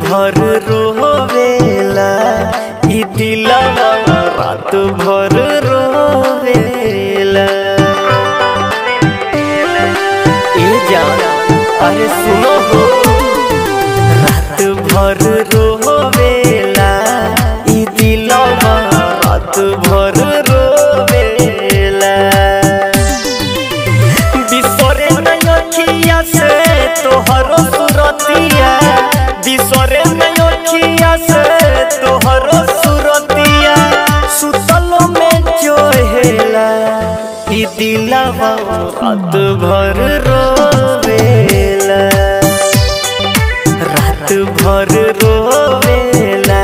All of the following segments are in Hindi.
ভর রোবেলা ই দিলাওয়া রাত ভর রোবেলা এ জান আরে শুনো হো রাত ভর রোবেলা ই দিলাওয়া রাত ভর রোবেলা বিশ্বরে নয় অখিয়া সে তোহর সুরতিয়া? बिसरे अखिया से तोहरो सुरतिया। सुतलो में जो हेला, ई दिलवा रात भर रोवेला। रात भर रोवेला,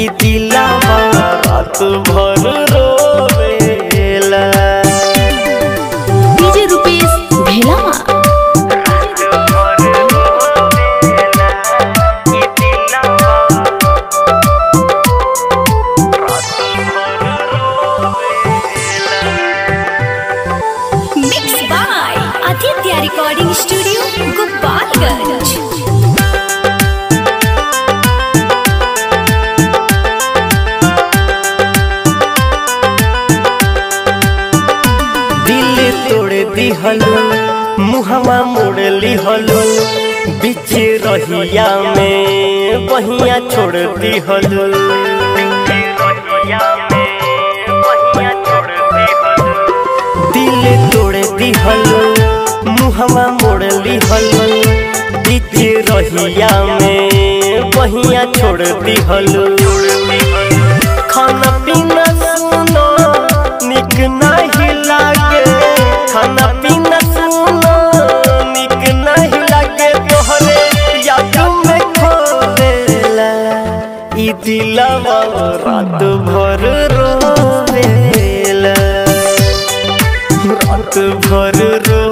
ई दिलवा रात भर रोवेला रिकॉर्डिंग स्टूडियो गोपालगंज दिहलो मुहवा मोड़ लिहलो बीच रहिया में बहिया छोड़ दिहलो। मुहवा मोड़ लिहलो। बीच रहिया में बहिया छोड़ दिहलो। खाना पीना सुनो, निक नहीं लागे। खाना पीना सुनो, निक नहीं लागे तोहरे। याद में खोवेला ई दिलवा रात भर रोवेला। रात भर रोवेला